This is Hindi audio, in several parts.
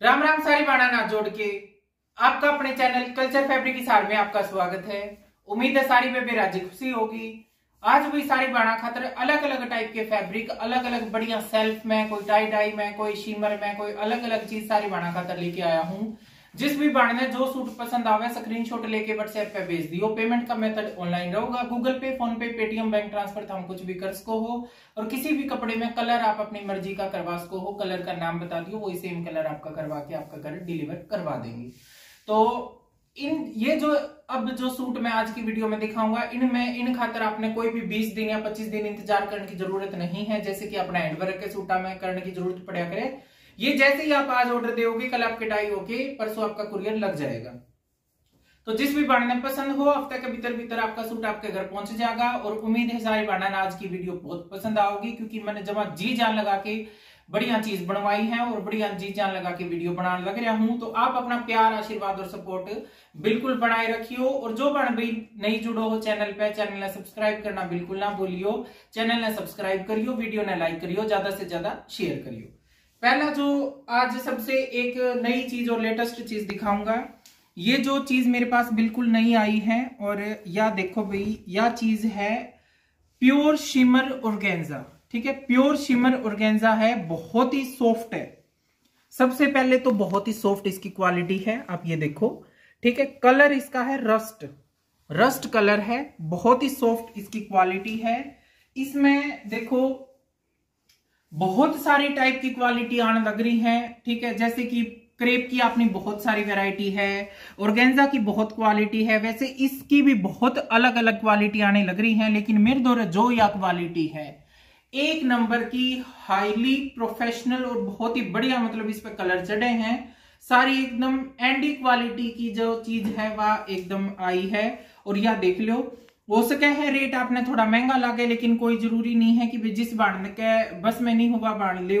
राम राम सारी बाणा ना जोड़ के आपका अपने चैनल कल्चर फैब्रिक हिसार में आपका स्वागत है। उम्मीद है सारी में राज़ी खुशी होगी। आज भी सारी बाणा खातर अलग अलग टाइप के फैब्रिक अलग अलग बढ़िया सेल्फ में, कोई डाई डाई में, कोई शिमर में, कोई अलग अलग चीज़ सारी बाणा खातर लेके आया हूँ। जिस भी बाण ने जो सूट पसंद आवे स्क्रीनशॉट लेके व्हाट्सएप पे भेज दियो। पेमेंट का मेथड ऑनलाइन रहेगा। Google pay phone pay Paytm bank transfer हम कुछ भी कर सको हो। और किसी भी कपड़े में कलर आप अपनी मर्ज़ी का करवा सको हो। कलर का नाम बता दियो, वही सेम कलर आपका करवा के आपका घर डिलीवर करवा देंगे। तो इन, ये जो, अब जो सूट मैं आज की वीडियो में दिखाऊँगा इनमें इन खातर आपने कोई भी 20 दिन या 25 दिन इंतज़ार करने की ज़रूरत नहीं है। जैसे कि अपना हैंडवर्क के सूटा में करने की ज़रूरत पड़ा करे ये जैसे ही आप आज ऑर्डर दोगे, कल आपके डाई होके परसों आपका कुरियर लग जाएगा। तो जिस भी बाणा पसंद हो, हफ़्ते के भीतर भीतर आपका सूट आपके घर पहुँच जाएगा और उम्मीद है सारी बाणा आज की वीडियो बहुत पसंद आओगी, क्योंकि मैंने जमा जी जान लगा के बढ़िया चीज़ बनवाई है और बढ़िया जी जान लगा के वीडियो बनाने लग रहा हूँ तो आप अपना प्यार, आशीर्वाद और सपोर्ट बिल्कुल बनाए रखियो। और जो बन भी नहीं जुड़ो हो चैनल पे, चैनल ने सब्सक्राइब करना बिल्कुल ना भूलियो। चैनल ने सब्सक्राइब करियो वीडियो ने लाइक करियो, ज़्यादा से ज़्यादा शेयर करियो। पहला जो आज सबसे एक नई चीज़ और लेटेस्ट चीज़ दिखाऊँगा, ये जो चीज़ मेरे पास बिल्कुल नई आई है और या देखो भाई, या चीज़ है प्योर शिमर ऑर्गेन्जा। ठीक है, प्योर शिमर ऑर्गेन्जा है, बहुत ही सॉफ्ट है। सबसे पहले तो बहुत ही सॉफ्ट इसकी क्वालिटी है, आप ये देखो। ठीक है, कलर इसका है रस्ट। रस्ट कलर है, बहुत ही सॉफ्ट इसकी क्वालिटी है। इसमें देखो बहुत सारी टाइप की क्वालिटी आने लग रही है, ठीक है? जैसे कि क्रेप की अपनी बहुत सारी वैरायटी है ऑर्गेन्जा की बहुत क्वालिटी है, वैसे इसकी भी बहुत अलग अलग क्वालिटी आने लग रही है, लेकिन मेरे दौरे जो या क्वालिटी है, एक नंबर की हाईली प्रोफेशनल और बहुत ही बढ़िया मतलब इस पर कलर चढ़े हैं, सारी एकदम एंडी क्वालिटी की जो चीज़ है, वह एकदम आई है, और यह देख लो हो सके है रेट आपने थोड़ा महँगा लागे, लेकिन कोई ज़रूरी नहीं है कि जिस बाण के बस में नहीं हुआ बाण ले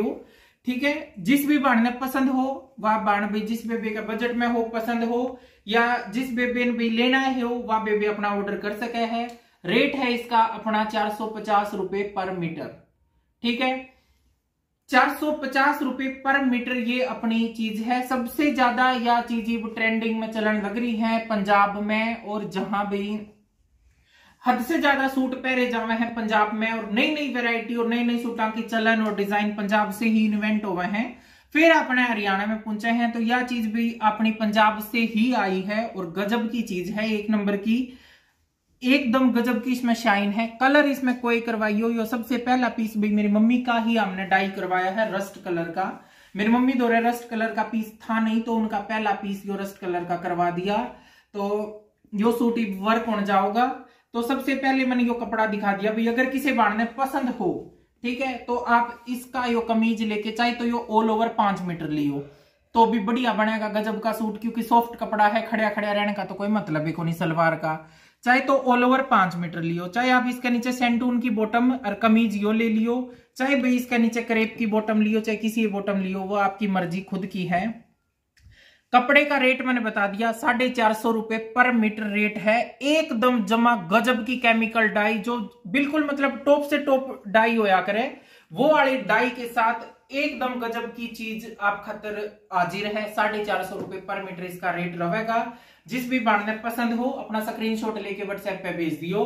ठीक है? जिस भी बाण ने पसंद हो, वह बाण भी जिस बेबे का बजट में हो, पसंद हो, या जिस बेबे ने भी लेना है हो, वह बेबे अपना ऑर्डर कर सके है। रेट है इसका अपना चार सौ पचास पर मीटर, ठीक है? चार सौ पचास रुपए पर मीटर ये अपनी चीज़ है। सबसे ज़्यादा यह चीज़ ट्रेंडिंग में चलन लग रही है पंजाब में और जहाँ भी हद से ज़्यादा सूट पहरे जावे हैं पंजाब में और नई नई वैरायटी और नई नई सूटा की चलन और डिज़ाइन पंजाब से ही इन्वेंट हुए हैं। फिर अपने हरियाणा में पहुँचे हैं तो यह चीज़ भी अपनी पंजाब से ही आई है और गजब की चीज़ है एक नंबर की। एकदम गजब की इसमें शाइन है। कलर इसमें कोई करवाई हो। यो सबसे पहला पीस भी मेरी मम्मी का ही हमने डाई करवाया है रस्ट कलर का। मेरी मम्मी दौरे रस्ट कलर का पीस था नहीं तो उनका पहला पीस यो रस्ट कलर का करवा दिया। तो यो सूट वर्क हो जाओगा तो सबसे पहले मैंने यो कपड़ा दिखा दिया, भाई, अगर किसी बाढ़ने पसंद हो, ठीक है तो आप इसका यो कमीज लेके चाहे तो यो ऑल ओवर पाँच मीटर लियो तो भी बढ़िया बनेगा गजब का सूट, क्योंकि सॉफ्ट कपड़ा है खड़िया खड़िया रहने का तो कोई मतलब ही को नहीं सलवार का। चाहे तो ऑल ओवर पाँच मीटर लियो चाहे आप इसके नीचे सेंटून की बॉटम और कमीज यो ले लियो, चाहे भाई इसके नीचे करेप की बॉटम लियो, चाहे किसी बॉटम लियो, वो आपकी मर्ज़ी खुद की है। कपड़े का रेट मैंने बता दिया, साढ़े चार सौ रुपए पर मीटर रेट है। एकदम जमा गजब की केमिकल डाई जो बिल्कुल मतलब टॉप से टॉप डाई होया करे, वो वाली डाई के साथ एकदम गजब की चीज़ आप खतर हाजिर है। साढ़े चार सौ रुपए पर मीटर इसका रेट रहेगा। जिस भी बाढ़ने पसंद हो, अपना स्क्रीनशॉट लेके व्हाट्सएप पे भेज दियो।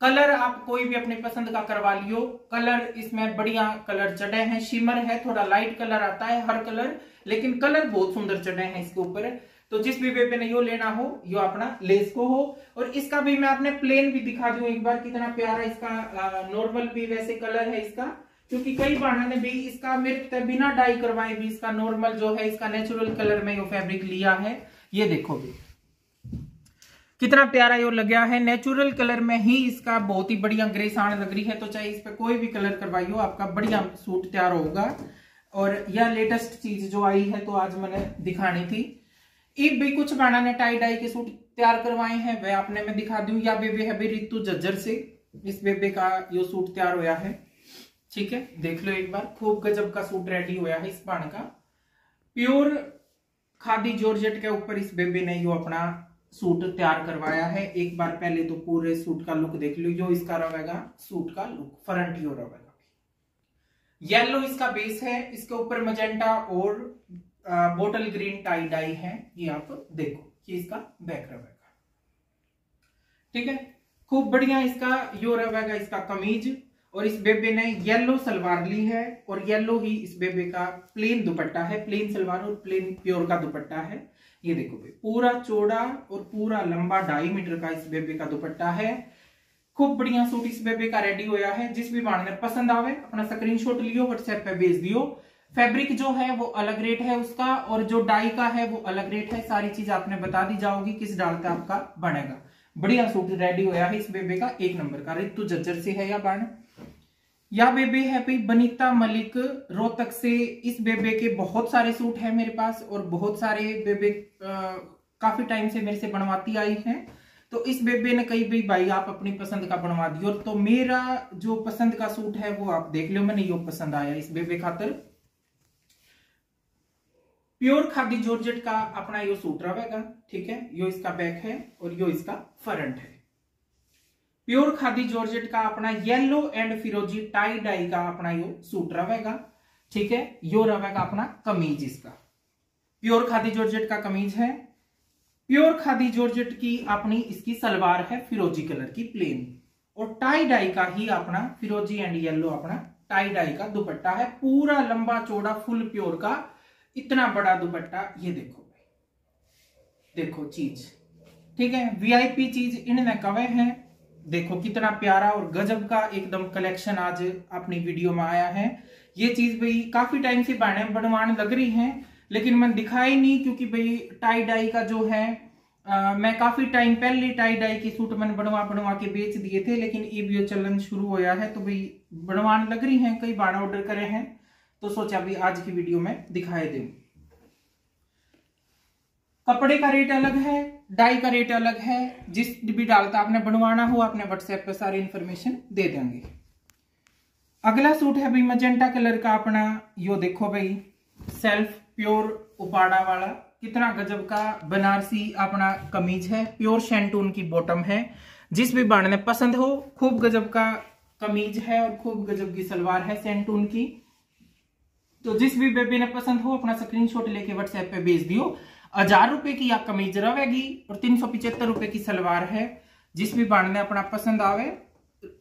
कलर आप कोई भी अपने पसंद का करवा लियो। कलर इसमें बढ़िया कलर चढ़े हैं शिमर है, थोड़ा लाइट कलर आता है, हर कलर लेकिन कलर बहुत सुंदर चढ़े हैं इसके ऊपर। तो जिस भी ने यो लेना हो, यो अपना लेस को हो। और इसका भी मैं आपने प्लेन भी दिखा दू एक बार, कितना प्यारा इसका नॉर्मल भी वैसे कलर है इसका। क्योंकि कई बार ने भी इसका मेरे बिना डाई करवाए भी इसका नॉर्मल जो है, इसका नेचुरल कलर में यो फैब्रिक लिया है। ये देखो भी। कितना प्यारा ये लग गया है। नेचुरल कलर में ही इसका बहुत ही बढ़िया ग्रेस आने लग रही है। तो चाहे इस पर कोई भी कलर करवाइयो, आपका बढ़िया सूट तैयार होगा। और यह लेटेस्ट चीज़ जो आई है तो आज मैंने दिखानी थी। एक भी कुछ बाणा ने टाई डाई के सूट तैयार करवाए हैं, वह आपने मैं दिखा दू। या बेबे है भी रितु जज्जर से इस बेबे का यो सूट तैयार होया है। ठीक है, देख लो एक बार। खूब गजब का सूट रेडी होया है इस बाण का। प्योर खादी जॉर्जेट के ऊपर इस बेबे ने यो अपना सूट तैयार करवाया है। एक बार पहले तो पूरे सूट का लुक देख लो जो इसका रहेगा, सूट का लुक फ्रंट यो रहेगा। येलो इसका बेस है, इसके ऊपर मजेंटा और बोटल ग्रीन टाई डाई है, ये आप देखो, ये इसका बैक रहेगा ठीक है? खूब बढ़िया इसका, यो रहेगा इसका कमीज, और इस बेबे ने येलो सलवार ली है, और येलो ही इस बेबे का प्लेन दुपट्टा है प्लेन सलवार और प्लेन प्योर का दुपट्टा है। ये देखो भाई, पूरा चौड़ा और पूरा लंबा ढाई मीटर का इस बेबे का दुपट्टा है खूब बढ़िया सूट इस बेबे का रेडी होया है। जिस भी बाण में पसंद आवे अपना स्क्रीनशॉट लियो व्हाट्सएप पे भेज दियो। फैब्रिक जो है वो अलग रेट है उसका और जो डाई का है वो अलग रेट है। सारी चीज़ आपने बता दी जाओगी किस डाल का आपका बनेगा। बढ़िया सूट रेडी होया है इस बेबे का एक नंबर का। रितु जज्जर से है या बाण? या बेबे है भाई बनीता मलिक रोहतक से इस बेबे के बहुत सारे सूट है मेरे पास और बहुत सारे बेबे आ, काफ़ी टाइम से मेरे से बनवाती आई हैं। तो इस बेबे ने कही, भाई भाई, आप अपनी पसंद का बनवा दियो। तो मेरा जो पसंद का सूट है, वो आप देख लो मैंने यो पसंद आया इस बेबे खातर। प्योर खादी जॉर्जेट का अपना यो सूट रहेगा, ठीक है? यो इसका बैक है और यो इसका फ्रंट है। प्योर खादी जॉर्जेट का अपना येलो एंड फिरोजी टाई डाई का अपना यो सूट रहेगा, ठीक है? यो रहेगा अपना कमीज इसका। प्योर खादी जॉर्जेट का कमीज है प्योर खादी जॉर्जेट की अपनी इसकी सलवार है फिरोजी कलर की प्लेन और टाई डाई का ही अपना फिरोजी एंड येलो अपना टाई डाई का दुपट्टा है। पूरा लंबा चौड़ा फुल प्योर का इतना बड़ा दुपट्टा ये देखो देखो चीज़। ठीक है? वीआईपी चीज़ इनमें कवे हैं। देखो कितना प्यारा और गजब का एकदम कलेक्शन आज अपनी वीडियो में आया है। ये चीज़ भाई काफ़ी टाइम से बने बनवाने लग रही है। लेकिन मैं दिखाई नहीं क्योंकि भाई टाई डाई का जो है आ, मैं काफ़ी टाइम पहले टाई डाई की सूट मैंने बनवा बनवा के बेच दिए थे लेकिन ये भी चलन शुरू होया है तो भाई बनवाने लग रही हैं कई बार ऑर्डर करे हैं तो सोचा भी आज की वीडियो में दिखाई दे। कपड़े का रेट अलग है डाई का रेट अलग है जिस भी डालता आपने बनवाना हो आपने व्हाट्सएप पर सारी इन्फॉर्मेशन दे देंगे। अगला सूट है भाई मजेंटा कलर का अपना यो देखो भाई सेल्फ प्योर उपाड़ा वाला। कितना गजब का बनारसी अपना कमीज है। प्योर शेंटून की बॉटम है। जिस भी बाण ने पसंद हो, खूब गजब का कमीज है और खूब गजब की सलवार है सेंटून की तो जिस भी बेबी ने पसंद हो, अपना स्क्रीनशॉट लेके व्हाट्सएप पे भेज दियो। हज़ार रुपए की या कमीज रहेगी और तीन सौ पिछहत्तर रुपए की सलवार है। जिस भी बाण ने अपना पसंद आवे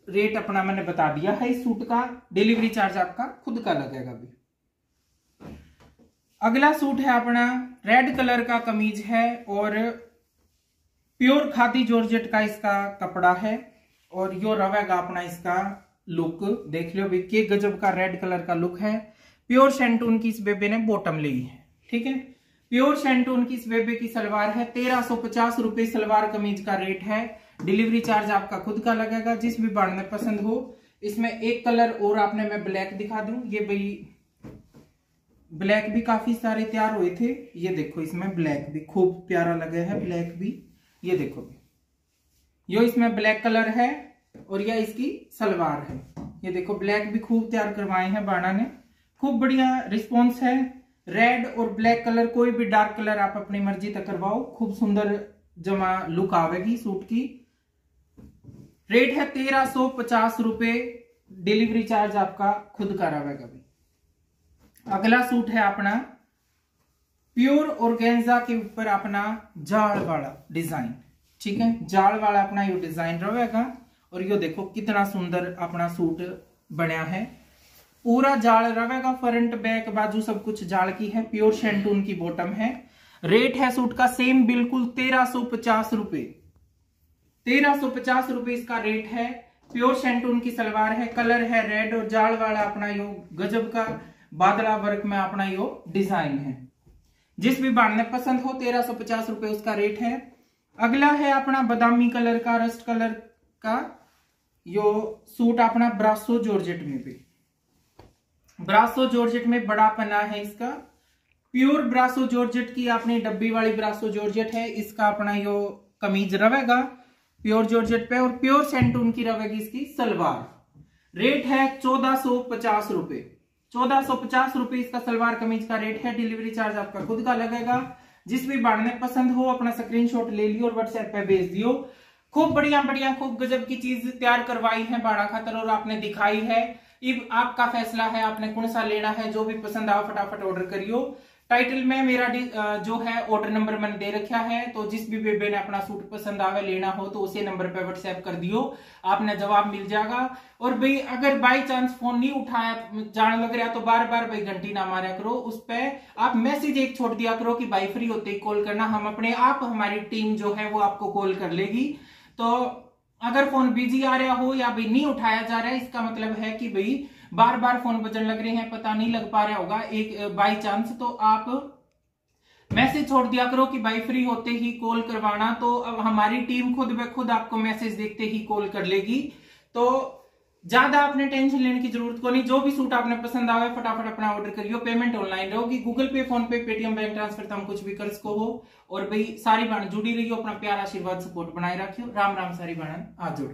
रेट अपना मैंने बता दिया है। इस सूट का डिलीवरी चार्ज आपका खुद का लगेगा भी। अगला सूट है अपना रेड कलर का कमीज है और प्योर खादी जॉर्जेट का इसका कपड़ा है और यो रहेगा अपना इसका लुक देख लो भाई के गजब का रेड कलर का लुक है। प्योर शेंटून की इस बेबे ने बॉटम ली है, ठीक है? प्योर शेंटून की इस बेबे की सलवार है, तेरह सौ पचास रुपए सलवार कमीज का रेट है। डिलीवरी चार्ज आपका खुद का लगेगा, जिस भी बाढ़ में पसंद हो। इसमें एक कलर और आपने मैं ब्लैक दिखा दूँ, ये भाई ब्लैक भी काफ़ी सारे तैयार हुए थे। ये देखो, इसमें ब्लैक भी खूब प्यारा लगे है, ब्लैक भी। ये देखो यो इसमें ब्लैक कलर है और यह इसकी सलवार है। ये देखो, ब्लैक भी खूब तैयार करवाए हैं बाणा ने। खूब बढ़िया रिस्पॉन्स है। रेड और ब्लैक कलर, कोई भी डार्क कलर आप अपनी मर्ज़ी तक करवाओ। खूब सुंदर जमा लुक आवेगी सूट की। रेट है तेरह सौ पचास रुपए। डिलीवरी चार्ज आपका खुद का रहेगा। अगला सूट है अपना प्योर ऑर्गेन्जा के ऊपर अपना जाल वाला डिज़ाइन। ठीक है? जाल वाला अपना ये डिज़ाइन रहेगा और यो देखो कितना सुंदर अपना सूट बनया है। पूरा जाल रहेगा फ्रंट बैक बाजू सब कुछ जाल की है। प्योर शेंटून की बॉटम है। रेट है सूट का सेम बिल्कुल तेरह सौ पचास रुपए। तेरह सौ पचास रुपए इसका रेट है। प्योर शेंटून की सलवार है कलर है रेड और जाल वाला अपना यो गजब का बादला वर्क में अपना यो डिज़ाइन है। जिस भी बाढ़ में पसंद हो, तेरह सौ पचास रुपए उसका रेट है। अगला है अपना बादामी कलर का, रस्ट कलर का यो सूट अपना ब्रासो जॉर्जेट में भी। ब्रासो जॉर्जेट में बड़ा पना है इसका। प्योर ब्रासो जॉर्जेट की अपनी डब्बी वाली ब्रासो जॉर्जेट है। इसका अपना यो कमीज रवेगा प्योर जॉर्जेट पे और प्योर सेंटून की रवेगी इसकी सलवार। रेट है चौदह सौ पचास रुपए। चौदह सौ पचास इसका सलवार कमीज का रेट है। डिलीवरी चार्ज आपका खुद का लगेगा। जिस भी बाढ़ पसंद हो, अपना स्क्रीनशॉट ले लियो और व्हाट्सएप पे भेज दियो। खूब बढ़िया बढ़िया खूब गजब की चीज़ तैयार करवाई है बाड़ा खातर और आपने दिखाई है। इब आपका फैसला है, आपने कौन सा लेना है, जो भी पसंद आओ, फटाफट ऑर्डर करियो। टाइटल में मेरा जो है ऑर्डर नंबर मैंने दे रखा है तो जिस भी बेबे ने अपना सूट पसंद आवे, लेना हो तो उसी नंबर पे व्हाट्सएप कर दियो। आपने जवाब मिल जाएगा। और भाई, अगर बाई चांस फ़ोन नहीं उठाया, जान लग रहा तो बार बार भाई घंटी ना मारा करो। उस पर आप मैसेज एक छोड़ दिया करो कि बाई फ्री होते ही कॉल करना। हम अपने आप, हमारी टीम जो है, वो आपको कॉल कर लेगी। तो अगर फ़ोन बिज़ी आ रहा हो या भाई नहीं उठाया जा रहा है, इसका मतलब है कि भाई बार बार फ़ोन बजन लग रहे हैं, पता नहीं लग पा रहा होगा। एक बाई चांस तो आप मैसेज छोड़ दिया करो कि भाई फ्री होते ही कॉल करवाना तो अब हमारी टीम खुद ब खुद आपको मैसेज देखते ही कॉल कर लेगी। तो ज़्यादा आपने टेंशन लेने की ज़रूरत को नहीं, जो भी सूट आपने पसंद आवे फटाफट अपना ऑर्डर करियो। पेमेंट ऑनलाइन रहोगी। Google pay phone pay Paytm bank transfer तो हम कुछ भी कर सको हो। और भाई, सारी बाण जुड़ी रही हो अपना प्यार, आशीर्वाद सपोर्ट बनाए रखियो। राम राम सारी बाणन आज जुड़